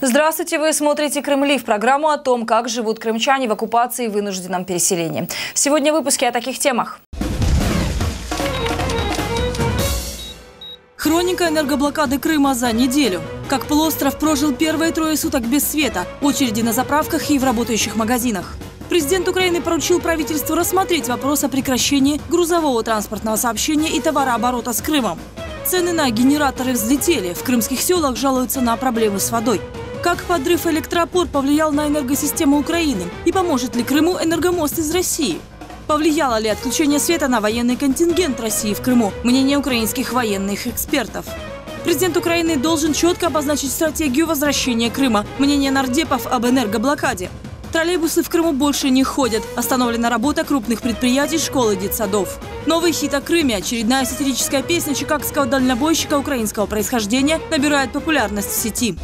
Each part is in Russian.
Здравствуйте, вы смотрите «Кремли» в программу о том, как живут крымчане в оккупации и вынужденном переселении. Сегодня в выпуске о таких темах. Хроника энергоблокады Крыма за неделю. Как полуостров прожил первые трое суток без света, очереди на заправках и в работающих магазинах. Президент Украины поручил правительству рассмотреть вопрос о прекращении грузового транспортного сообщения и товарооборота с Крымом. Цены на генераторы взлетели. В крымских селах жалуются на проблемы с водой. Как подрыв электропор повлиял на энергосистему Украины? И поможет ли Крыму энергомост из России? Повлияло ли отключение света на военный контингент России в Крыму? Мнение украинских военных экспертов. Президент Украины должен четко обозначить стратегию возвращения Крыма. Мнение нардепов об энергоблокаде. Троллейбусы в Крыму больше не ходят. Остановлена работа крупных предприятий, школ и детсадов. Новый хит о Крыме, очередная сатирическая песня чикагского дальнобойщика украинского происхождения, набирает популярность в сети.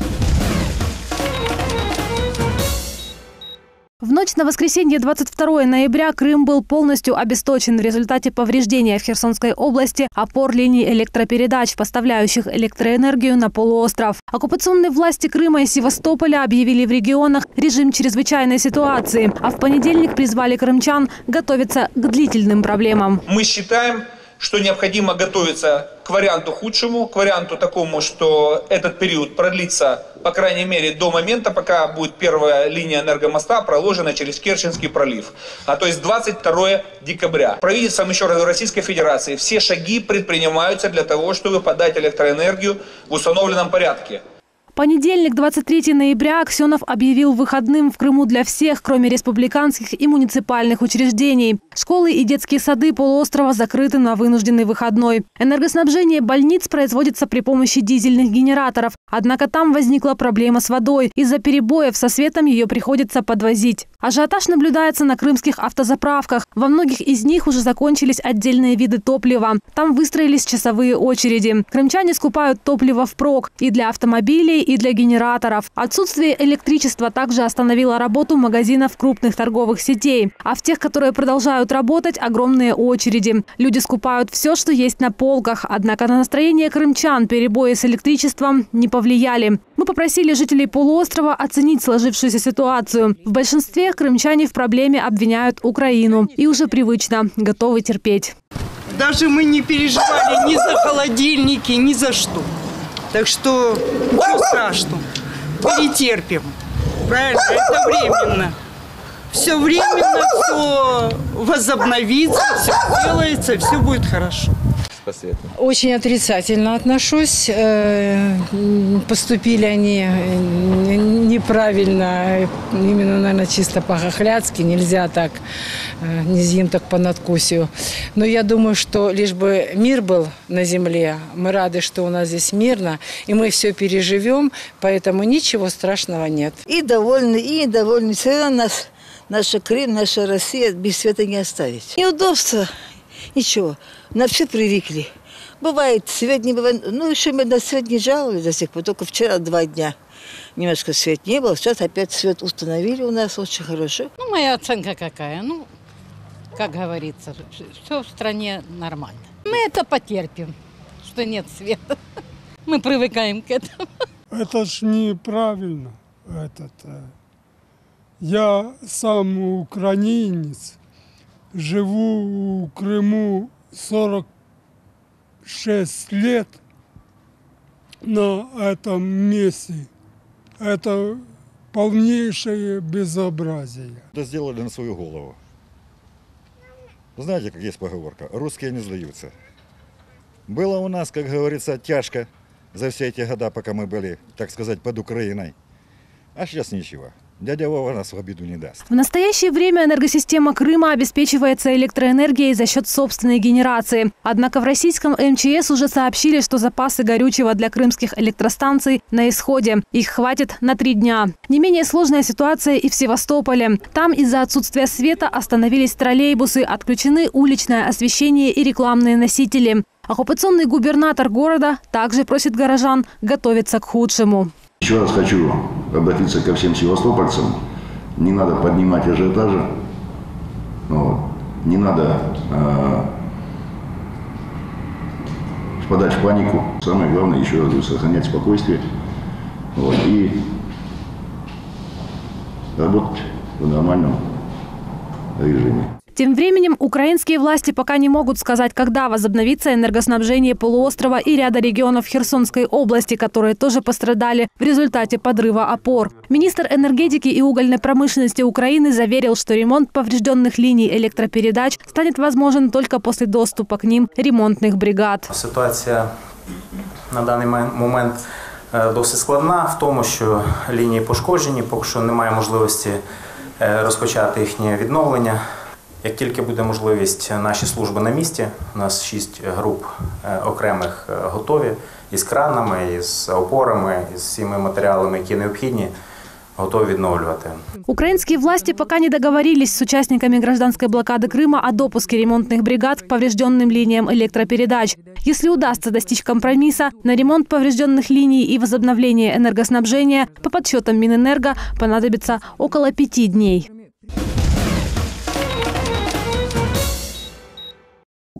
Ночь на воскресенье 22 ноября Крым был полностью обесточен в результате повреждения в Херсонской области опор линий электропередач, поставляющих электроэнергию на полуостров. Оккупационные власти Крыма и Севастополя объявили в регионах режим чрезвычайной ситуации, а в понедельник призвали крымчан готовиться к длительным проблемам. Мы считаем, что необходимо готовиться к варианту худшему, к варианту такому, что этот период продлится, по крайней мере, до момента, пока будет первая линия энергомоста проложена через Керченский пролив. А то есть 22 декабря. Правительством, еще раз, Российской Федерации все шаги предпринимаются для того, чтобы подать электроэнергию в установленном порядке. Понедельник, 23 ноября, Аксенов объявил выходным в Крыму для всех, кроме республиканских и муниципальных учреждений. Школы и детские сады полуострова закрыты на вынужденный выходной. Энергоснабжение больниц производится при помощи дизельных генераторов. Однако там возникла проблема с водой. Из-за перебоев со светом ее приходится подвозить. Ажиотаж наблюдается на крымских автозаправках. Во многих из них уже закончились отдельные виды топлива. Там выстроились часовые очереди. Крымчане скупают топливо впрок и для автомобилей, и для генераторов. Отсутствие электричества также остановило работу магазинов крупных торговых сетей. А в тех, которые продолжают работать, огромные очереди. Люди скупают все, что есть на полках. Однако на настроение крымчан перебои с электричеством не повлияли. Мы попросили жителей полуострова оценить сложившуюся ситуацию. В большинстве крымчане в проблеме обвиняют Украину. И уже привычно, готовы терпеть. Даже мы не переживали ни за холодильники, ни за что. Так что ничего страшного. Перетерпим. Правильно? Это временно. Все временно, все возобновится, все делается, все будет хорошо. Очень отрицательно отношусь. Э, Поступили они э, неправильно, именно, наверное, чисто по-хохляцки. Нельзя так, э, не з'їм так по надкусию. Но я думаю, что лишь бы мир был на земле. Мы рады, что у нас здесь мирно, и мы все переживем, поэтому ничего страшного нет. И довольны, и недовольны. Все равно нас, наша Крым, наша Россия без света не оставить. Неудобства, ничего. На все привыкли. Бывает, свет не бывает. Ну, еще мы на свет не жаловались до сих пор. Только вчера два дня немножко свет не было. Сейчас опять свет установили у нас очень хорошо. Ну, моя оценка какая? Ну, как говорится, все в стране нормально. Мы это потерпим, что нет света. Мы привыкаем к этому. Это ж неправильно. Этот, э. Я сам украинец, живу в Крыму 46 лет на этом месте. Это полнейшее безобразие. Это сделали на свою голову. Знаете, как есть поговорка? Русские не сдаются. Было у нас, как говорится, тяжко за все эти года, пока мы были, так сказать, под Украиной. А сейчас ничего. Дядя Вова нас в обиду не даст. В настоящее время энергосистема Крыма обеспечивается электроэнергией за счет собственной генерации. Однако в российском МЧС уже сообщили, что запасы горючего для крымских электростанций на исходе. Их хватит на три дня. Не менее сложная ситуация и в Севастополе. Там из-за отсутствия света остановились троллейбусы, отключены уличное освещение и рекламные носители. Оккупационный губернатор города также просит горожан готовиться к худшему. Еще раз хочу обратиться ко всем севастопольцам. Не надо поднимать ажиотажа, вот. не надо э, впадать в панику. Самое главное, еще раз сохранять спокойствие вот, и работать в нормальном режиме. Тем временем украинские власти пока не могут сказать, когда возобновится энергоснабжение полуострова и ряда регионов Херсонской области, которые тоже пострадали в результате подрыва опор. Министр энергетики и угольной промышленности Украины заверил, что ремонт поврежденных линий электропередач станет возможен только после доступа к ним ремонтных бригад. Ситуація на даний момент е, досить складна в тому, що лінії пошкоджені, поки що немає можливості е, розпочати їхнє відновлення. Як тільки буде можливість, наші служби на місці, у нас шість груп е, окремих е, готові із кранами, із опорами, із всіми матеріалами, які необхідні, готові відновлювати. Украинские власти пока не договорились с участниками гражданской блокады Крыма о допуске ремонтных бригад к поврежденным линиям электропередач. Если удастся достичь компромисса, на ремонт поврежденных линий и возобновление энергоснабжения, по подсчетам Минэнерго, понадобится около пяти дней.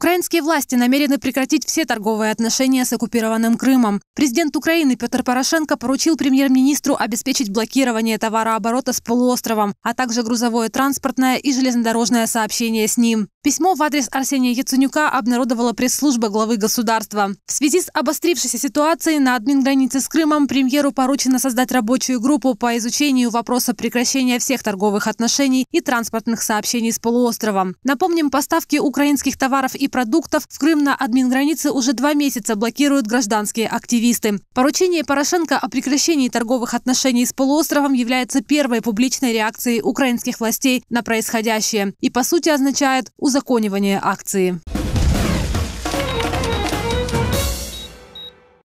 Украинские власти намерены прекратить все торговые отношения с оккупированным Крымом. Президент Украины Петр Порошенко поручил премьер-министру обеспечить блокирование товарооборота с полуостровом, а также грузовое, транспортное и железнодорожное сообщение с ним. Письмо в адрес Арсения Яценюка обнародовала пресс-служба главы государства. В связи с обострившейся ситуацией на админгранице с Крымом премьеру поручено создать рабочую группу по изучению вопроса прекращения всех торговых отношений и транспортных сообщений с полуостровом. Напомним, поставки украинских товаров и продуктов в Крым на админгранице уже два месяца блокируют гражданские активисты. Поручение Порошенко о прекращении торговых отношений с полуостровом является первой публичной реакцией украинских властей на происходящее и, по сути, означает узаконивание акции.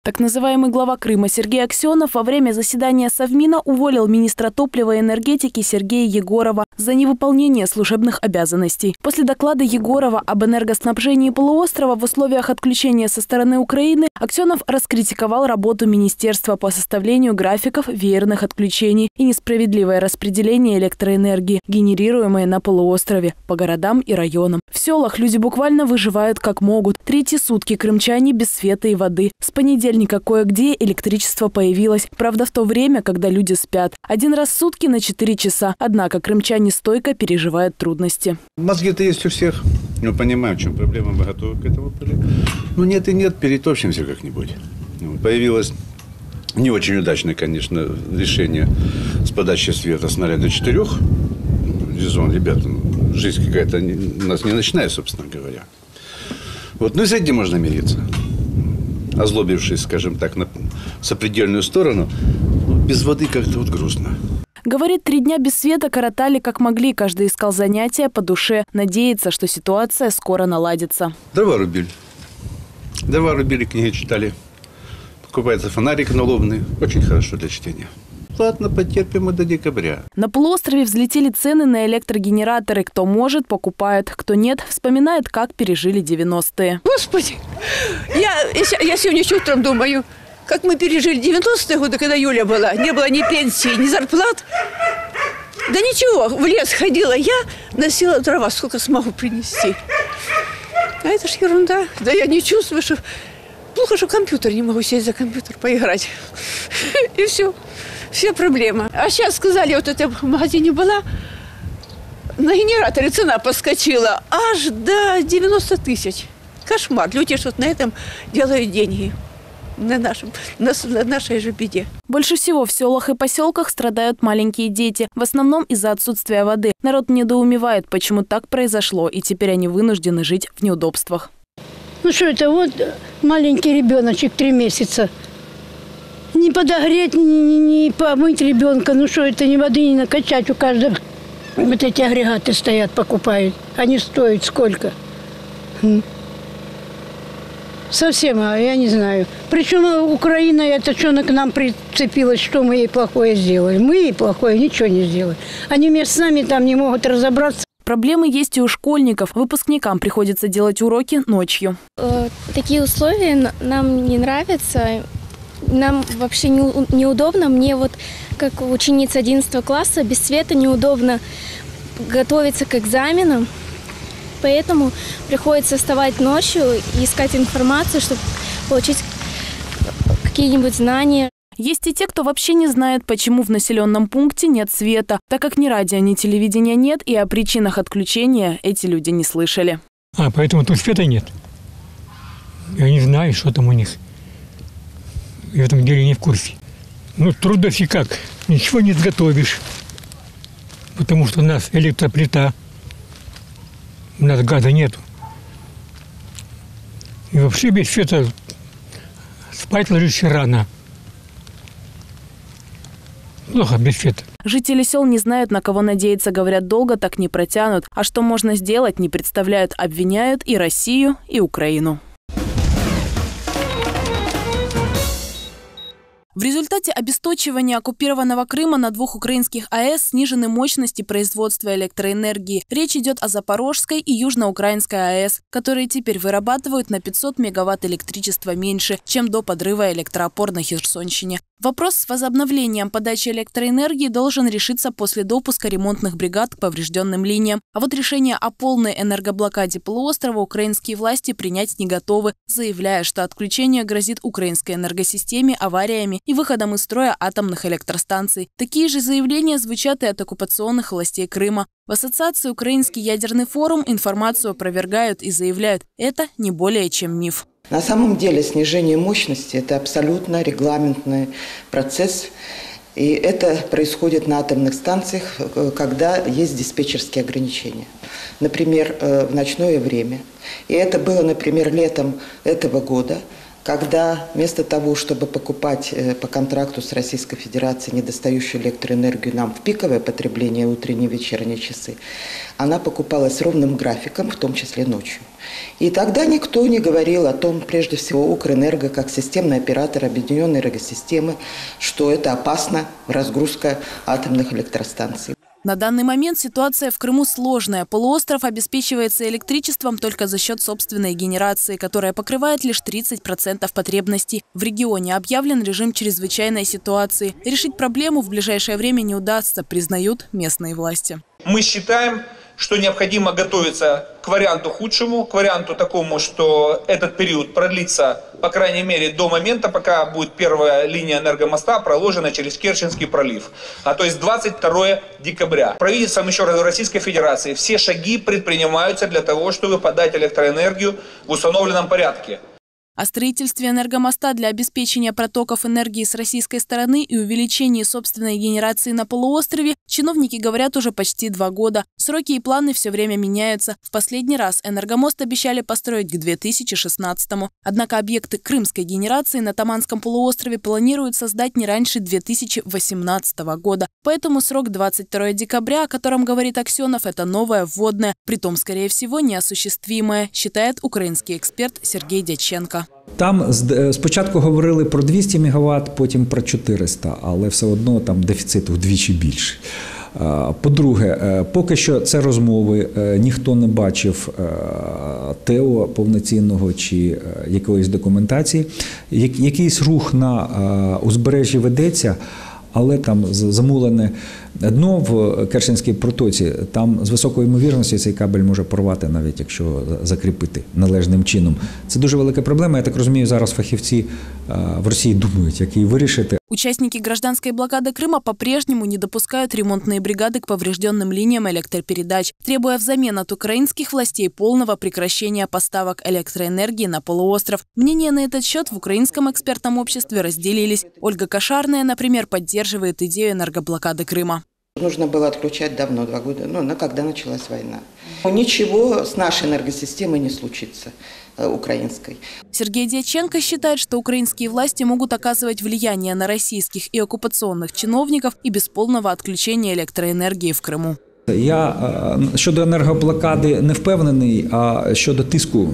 Так называемый глава Крыма Сергей Аксенов во время заседания Совмина уволил министра топлива и энергетики Сергея Егорова за невыполнение служебных обязанностей. После доклада Егорова об энергоснабжении полуострова в условиях отключения со стороны Украины Аксенов раскритиковал работу министерства по составлению графиков веерных отключений и несправедливое распределение электроэнергии, генерируемой на полуострове, по городам и районам. В селах люди буквально выживают как могут. Третьи сутки крымчане без света и воды. С понедельника кое-где электричество появилось. Правда, в то время, когда люди спят. Один раз в сутки на 4 часа. Однако крымчане стойко переживают трудности. Мозги-то есть у всех. Мы понимаем, в чем проблема, мы готовы к этому. Ну нет и нет, перетопчемся как-нибудь. Ну, Появилось не очень удачное, конечно, решение с подачи света с 0 до 4. Резон, ребята, ну, жизнь какая-то у нас не ночная, собственно говоря. Вот, ну и с этим можно мириться. Озлобившись, скажем так, на сопредельную сторону, ну, без воды как-то вот грустно. Говорит, три дня без света коротали как могли. Каждый искал занятия по душе. Надеется, что ситуация скоро наладится. Дрова рубили. Дрова рубили, книги читали. Покупается фонарик налобный. Очень хорошо для чтения. Ладно, потерпим и до декабря. На полуострове взлетели цены на электрогенераторы. Кто может, покупает. Кто нет, вспоминает, как пережили 90-е. Господи, я, я сегодня еще утром думаю, как мы пережили 90-е годы, когда Юля была. Не было ни пенсии, ни зарплат. Да ничего, в лес ходила я, носила дрова, сколько смогу принести. А это ж ерунда. Да я не чувствую, что... Плохо, что компьютер, не могу сесть за компьютер, поиграть. И все. Все проблемы. А сейчас сказали, вот это в магазине была, на генераторе цена подскочила аж до 90 тысяч. Кошмар. Люди что на этом делают деньги. На, нашем, на, на нашей же беде. Больше всего в селах и поселках страдают маленькие дети. В основном из-за отсутствия воды. Народ недоумевает, почему так произошло, и теперь они вынуждены жить в неудобствах. Ну что это, вот маленький ребеночек, три месяца. Не подогреть, не, помыть ребенка. Ну что это, ни воды не накачать. У каждого вот эти агрегаты стоят, покупают. Они стоят сколько? Совсем, а, я не знаю. Причем а, Украина, это что она к нам прицепилась, что мы ей плохое сделали. Мы ей плохое ничего не сделали. Они вместе с нами там не могут разобраться. Проблемы есть и у школьников. Выпускникам приходится делать уроки ночью. Э, Такие условия нам не нравятся. Нам вообще не неудобно. Мне вот, как ученица 11 класса, без света неудобно готовиться к экзаменам. Поэтому приходится вставать ночью и искать информацию, чтобы получить какие-нибудь знания. Есть и те, кто вообще не знает, почему в населенном пункте нет света, так как ни радио, ни телевидения нет, и о причинах отключения эти люди не слышали. А, поэтому тут света нет. Я не знаю, что там у них. В этом деле не в курсе. Ну, трудности как? Ничего не сготовишь. Потому что у нас электроплита. У нас газа нету. И вообще без света спать ложишься рано. Плохо без света. Жители сел не знают, на кого надеяться, говорят, долго так не протянут. А что можно сделать, не представляют, обвиняют и Россию, и Украину. В результате обесточивания оккупированного Крыма на двух украинских АЭС снижены мощности производства электроэнергии. Речь идет о Запорожской и Южноукраинской АЭС, которые теперь вырабатывают на 500 мегаватт электричества меньше, чем до подрыва электроопор на Херсонщине. Вопрос с возобновлением подачи электроэнергии должен решиться после допуска ремонтных бригад к поврежденным линиям. А вот решение о полной энергоблокаде полуострова украинские власти принять не готовы, заявляя, что отключение грозит украинской энергосистеме авариями и выходом из строя атомных электростанций. Такие же заявления звучат и от оккупационных властей Крыма. В Ассоциации «Украинский ядерный форум» информацию опровергают и заявляют – это не более чем миф. На самом деле снижение мощности – это абсолютно регламентный процесс. И это происходит на атомных станциях, э, когда есть диспетчерские ограничения. Например, э, в ночное время. И это было, например, летом этого года – когда вместо того, чтобы покупать э, по контракту с Российской Федерацией недостающую электроэнергию нам в пиковое потребление утренние и вечерние часы, она покупалась ровным графиком, в том числе ночью. И тогда никто не говорил о том, прежде всего, Укрэнерго, как системный оператор объединенной энергосистемы, что это опасно, разгрузка атомных электростанций. На данный момент ситуация в Крыму сложная. Полуостров обеспечивается электричеством только за счет собственной генерации, которая покрывает лишь 30% потребностей. В регионе объявлен режим чрезвычайной ситуации. Решить проблему в ближайшее время не удастся, признают местные власти. Мы считаем, что необходимо готовиться к варианту худшему, к варианту такому, что этот период продлится, по крайней мере, до момента, пока будет первая линия энергомоста проложена через Керченский пролив. А то есть 22 декабря. Правительством еще раз Российской Федерации все шаги предпринимаются для того, чтобы подать электроэнергию в установленном порядке. О строительстве энергомоста для обеспечения протоков энергии с российской стороны и увеличении собственной генерации на полуострове чиновники говорят уже почти два года. Сроки и планы все время меняются. В последний раз энергомост обещали построить к 2016-му. Однако объекты крымской генерации на Таманском полуострове планируют создать не раньше 2018 года. Поэтому срок 22 декабря, о котором говорит Аксенов, это новое вводное, притом, скорее всего, неосуществимое, считает украинский эксперт Сергей Дяченко. Там е, спочатку говорили про 200 МВт, потім про 400, але все одно там дефіцит вдвічі більший. По-друге, е, поки що це розмови, е, ніхто не бачив ТЕО повноцінного чи якоїсь документації. Якийсь рух на узбережжі ведеться, але там замулене дно в Керченській протоці, там з високою ймовірністю цей кабель може порвати, навіть якщо закріпити належним чином. Це дуже велика проблема. Я так розумію, зараз фахівці в Росії думають, як її вирішити. Участники гражданской блокады Крыма по-прежнему не допускают ремонтные бригады к поврежденным линиям электропередач, требуя взамен от украинских властей полного прекращения поставок электроэнергии на полуостров. Мнения на этот счет в украинском экспертном обществе разделились. Ольга Кошарная, например, поддерживает идею энергоблокады Крыма. Нужно было отключать давно, два года, ну, когда началась война. Ничего с нашей энергосистемой не случится э, украинской. Сергей Дьяченко считает, что украинские власти могут оказывать влияние на российских и оккупационных чиновников и без полного отключения электроэнергии в Крыму. Я щодо енергоблокади не впевнений, а щодо тиску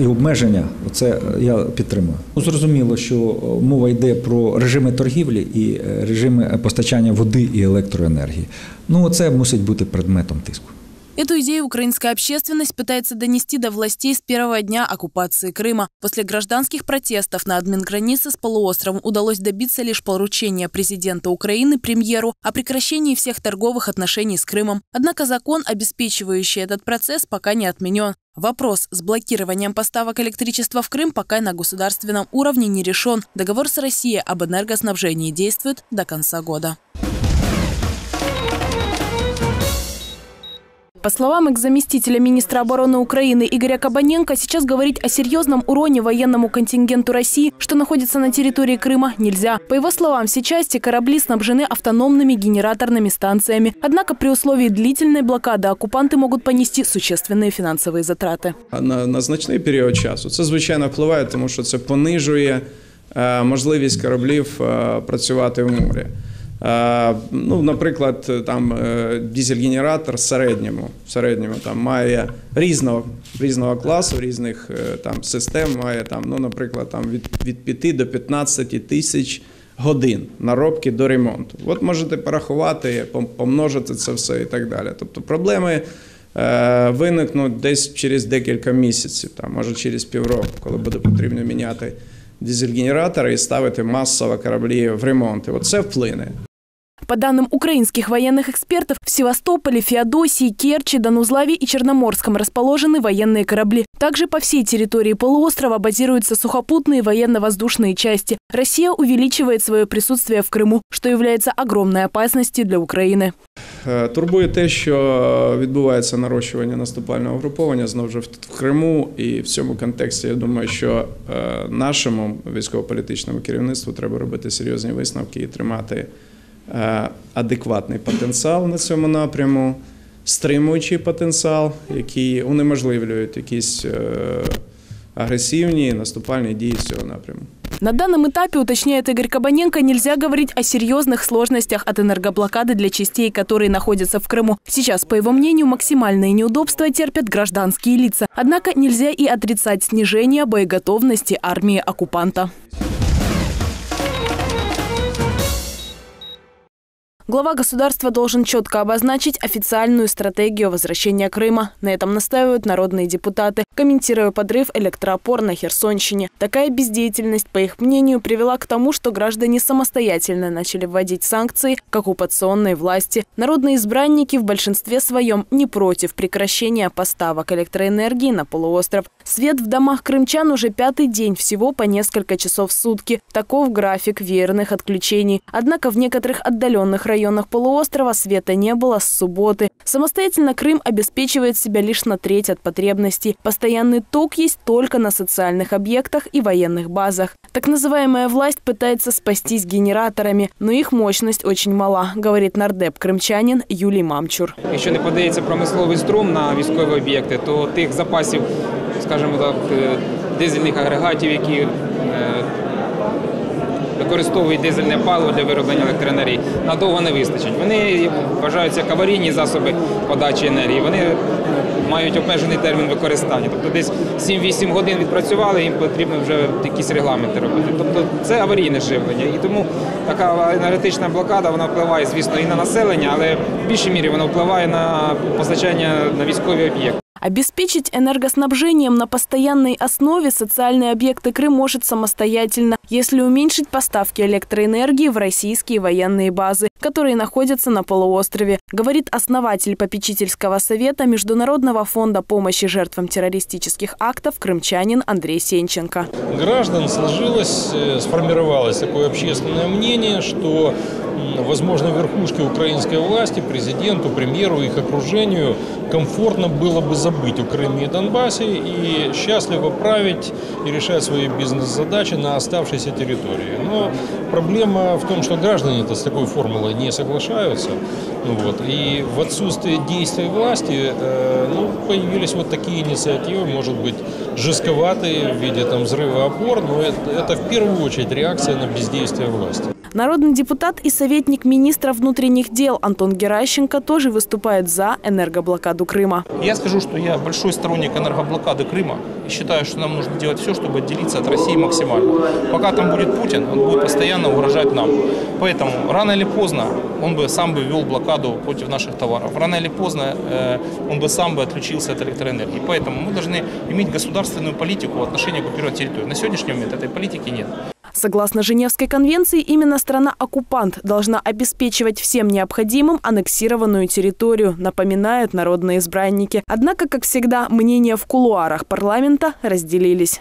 і обмеження, це я підтримую. Зрозуміло, що мова йде про режими торгівлі і режими постачання води і електроенергії. Ну це мусить бути предметом тиску. Эту идею украинская общественность пытается донести до властей с первого дня оккупации Крыма. После гражданских протестов на админгранице с полуостровом удалось добиться лишь поручения президента Украины премьеру о прекращении всех торговых отношений с Крымом. Однако закон, обеспечивающий этот процесс, пока не отменен. Вопрос с блокированием поставок электричества в Крым пока на государственном уровне не решен. Договор с Россией об энергоснабжении действует до конца года. По словам экс-заместителя министра обороны Украины Игоря Кабаненко, сейчас говорить о серьезном уроне военному контингенту России, что находится на территории Крыма, нельзя. По его словам, все части корабли снабжены автономными генераторными станциями. Однако при условии длительной блокады оккупанты могут понести существенные фінансові затрати. На, на значний період часу це звичайно впливає, тому що це понижує е, можливість кораблів е, працювати в морі. Е, Ну, наприклад, там е, дизель-генератор в середньому, в середньому там має різного, різного класу, різних е, там систем, має там, ну, наприклад, там від, від 5 до 15 тисяч годин наробки до ремонту. От можете порахувати, помножити це все і так далі. Тобто проблеми виникнуть десь через декілька місяців, там, може через півроку, коли буде потрібно міняти дизель-генератори і ставити масово кораблі в ремонт. І от вплине. По данным украинских военных экспертов, в Севастополе, Феодосии, Керчи, Донузлаве и Черноморском расположены военные корабли. Также по всей территории полуострова базируются сухопутные военно-воздушные части. Россия увеличивает свое присутствие в Крыму, что является огромной опасностью для Украины. Е, Турбує те, що відбувається нарощування наступального груповання знову ж в Криму, і в цьому контексті я думаю, що е, нашому військово-політичному керівництву треба робити серйозні висновки і тримати е, адекватний потенціал на цьому напряму, стримуючий потенціал, який унеможливлюють якісь е, агресивні наступальні дії з цього напряму. На данном этапе, уточняет Игорь Кабаненко, нельзя говорить о серьезных сложностях от энергоблокады для частей, которые находятся в Крыму. Сейчас, по его мнению, максимальные неудобства терпят гражданские лица. Однако нельзя и отрицать снижение боеготовности армии оккупанта. Глава государства должен четко обозначить официальную стратегию возвращения Крыма. На этом настаивают народные депутаты, комментируя подрыв электроопор на Херсонщине. Такая бездеятельность, по их мнению, привела к тому, что граждане самостоятельно начали вводить санкции к оккупационной власти. Народные избранники в большинстве своем не против прекращения поставок электроэнергии на полуостров. Свет в домах крымчан уже пятый день, всего по несколько часов в сутки. Таков график веерных отключений. Однако в некоторых отдаленных районах полуострова света не было с субботы. Самостоятельно Крым обеспечивает себя лишь на треть от потребностей. Постоянный ток есть только на социальных объектах и военных базах. Так называемая власть пытается спастись генераторами, но их мощность очень мала, говорит нардеп крымчанин Юлий Мамчур. Якщо не подається промисловий струм на військові об'єкти, то тих запасів, скажімо так, е, дизельних агрегатів, які е, використовують дизельне паливо для вироблення електроенергії, надовго не вистачить. Вони вважаються як аварійні засоби подачі енергії. Вони мають обмежений термін використання. Тобто десь 7-8 годин відпрацювали, їм потрібно вже якісь регламенти робити. Тобто це аварійне живлення. І тому така енергетична блокада вона впливає, звісно, і на населення, але в більшій мірі вона впливає на постачання на військові об'єкти. Обеспечить энергоснабжением на постоянной основе социальные объекты Крым может самостоятельно, если уменьшить поставки электроэнергии в российские военные базы, которые находятся на полуострове, говорит основатель попечительского совета Международного фонда помощи жертвам террористических актов крымчанин Андрей Сенченко. граждан сложилось, э, сформировалось такое общественное мнение, что, возможно, верхушке украинской власти, президенту, премьеру, их окружению комфортно было бы забыть о Крыме и Донбассе и счастливо править и решать свои бизнес-задачи на оставшейся территории. Но проблема в том, что граждане-то с такой формулой не соглашаются. Ну Вот. И в отсутствие действий власти э, ну, появились вот такие инициативы, может быть, жестковатые в виде там, взрыва опор, но это, это в первую очередь реакция на бездействие власти. Народный депутат и советник министра внутренних дел Антон Геращенко тоже выступает за энергоблокаду Крыма. Я скажу, что я большой сторонник энергоблокады Крыма и считаю, что нам нужно делать все, чтобы отделиться от России максимально. Пока там будет Путин, он будет постоянно угрожать нам. Поэтому рано или поздно он бы сам бы ввел блокаду против наших товаров. Рано или поздно э, он бы сам бы отключился от электроэнергии. Поэтому мы должны иметь государственную политику в отношении оккупированной территории. На сегодняшний момент этой политики нет. Согласно Женевской конвенции, именно страна-оккупант должна обеспечивать всем необходимым аннексированную территорию, напоминают народные избранники. Однако, как всегда, мнения в кулуарах парламента разделились.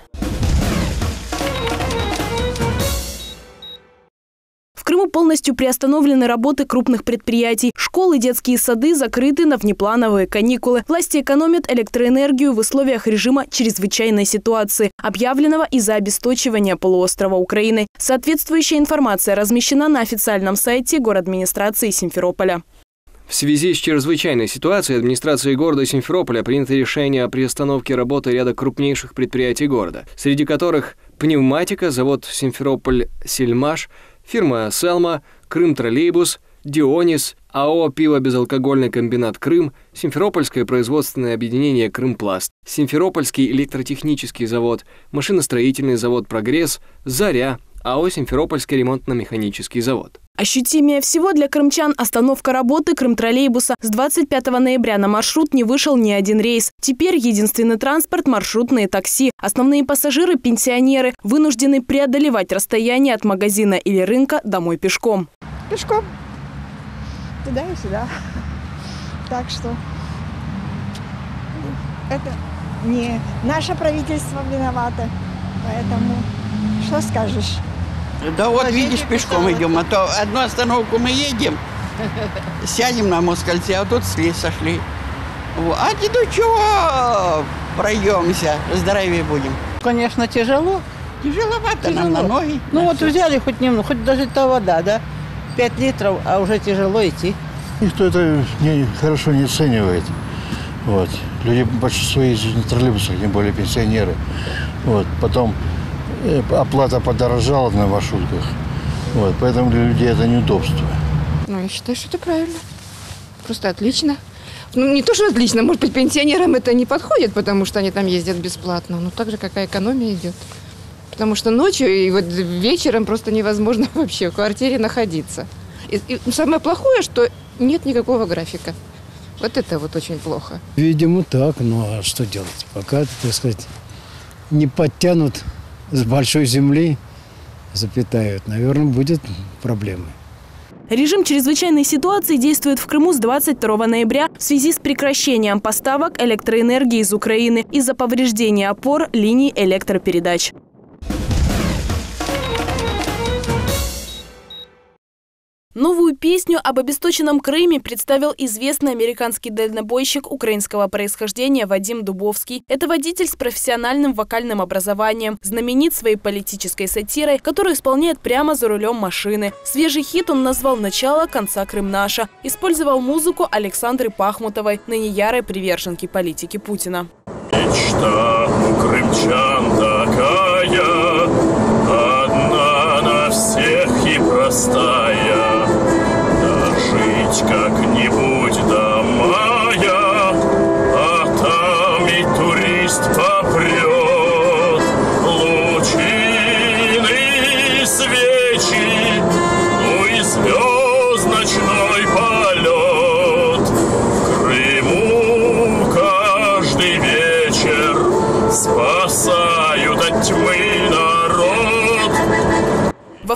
Крыму полностью приостановлены работы крупных предприятий. Школы, детские сады закрыты на внеплановые каникулы. Власти экономят электроэнергию в условиях режима чрезвычайной ситуации, объявленного из-за обесточивания полуострова Украины. Соответствующая информация размещена на официальном сайте администрации Симферополя. В связи с чрезвычайной ситуацией администрации города Симферополя принято решение о приостановке работы ряда крупнейших предприятий города, среди которых пневматика, завод Симферополь-Сельмаш, фирма «Селма», «Крым-троллейбус», «Дионис», АО «Пиво-безалкогольный комбинат Крым», Симферопольское производственное объединение «Крымпласт», Симферопольский электротехнический завод, машиностроительный завод «Прогресс», «Заря», АО «Симферопольский ремонтно-механический завод». Ощутимее всего для крымчан остановка работы Крым-троллейбуса. С 25 ноября на маршрут не вышел ни один рейс. Теперь единственный транспорт – маршрутные такси. Основные пассажиры – пенсионеры, вынуждены преодолевать расстояние от магазина или рынка домой пешком. Пешком. Туда и сюда. Так что это не наше правительство виновато. Поэтому что скажешь? Да вот видишь, пешком идем, а то одну остановку мы едем, сядем на москальце, а тут сли сошли. А не до чего пройдемся, здоровее будем. Конечно, тяжело. Тяжеловато нам на ноги. Ну вот взяли хоть немного, хоть даже та вода, да? Пять литров, а уже тяжело идти. Никто это не, хорошо не оценивает. Вот. Люди большинство ездят на троллейбусах, тем более пенсионеры. Вот. Потом оплата подорожала на маршрутках. Вот, поэтому для людей это неудобство. Ну, я считаю, что это правильно. Просто отлично. Ну, не то, что отлично, может быть, пенсионерам это не подходит, потому что они там ездят бесплатно, но так же, какая экономия идет. Потому что ночью и вот вечером просто невозможно вообще в квартире находиться. И, и самое плохое, что нет никакого графика. Вот это вот очень плохо. Видимо, так. Ну, а что делать? Пока, так сказать, не подтянут с большой земли запитают, наверное, будет проблемы. Режим чрезвычайной ситуации действует в Крыму с 22 ноября в связи с прекращением поставок электроэнергии из Украины из-за повреждения опор линий электропередач. Новую песню об обесточенном Крыме представил известный американский дальнобойщик украинского происхождения Вадим Дубовский. Это водитель с профессиональным вокальным образованием, знаменит своей политической сатирой, которую исполняет прямо за рулем машины. Свежий хит он назвал «Начало конца Крым наша». Использовал музыку Александры Пахмутовой, ныне ярой приверженки политики Путина. Мечта у крымчан такая, одна на всех и простая как-нибудь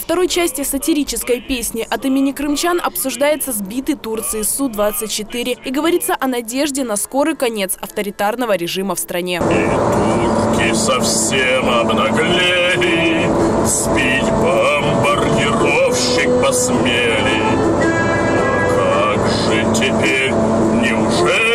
второй части сатирической песни от имени крымчан обсуждается сбитый Турции Су-24 и говорится о надежде на скорый конец авторитарного режима в стране. И турки совсем обнаглели, сбить бомбардировщик посмели. А как же теперь, неужели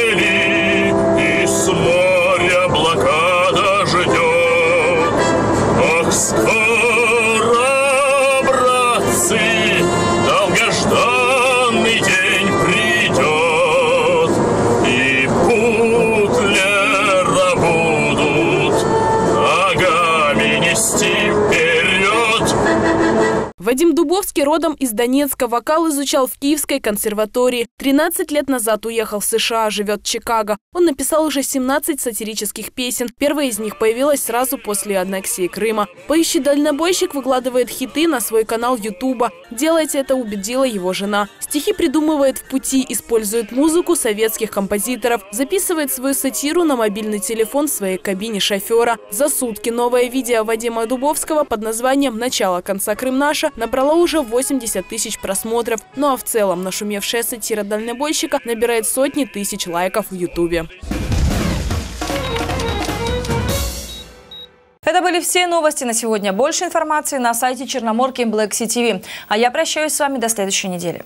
Вадим Дубовский родом из Донецка. Вокал изучал в Киевской консерватории. 13 лет назад уехал в США, живет в Чикаго. Он написал уже 17 сатирических песен. Первая из них появилась сразу после аннексии Крыма. Поющий дальнобойщик выкладывает хиты на свой канал Ютуба. Делать это убедила его жена. Стихи придумывает в пути, использует музыку советских композиторов. Записывает свою сатиру на мобильный телефон в своей кабине шофера. За сутки новое видео Вадима Дубовского под названием «Начало-конца Крым наша» набрало уже 80 тысяч просмотров. Ну а в целом нашумевшая сатира дальнобойщика набирает сотни тысяч лайков в Ютубе. Это были все новости на сегодня. Больше информации на сайте Черноморки Black Sea TV. А я прощаюсь с вами до следующей недели.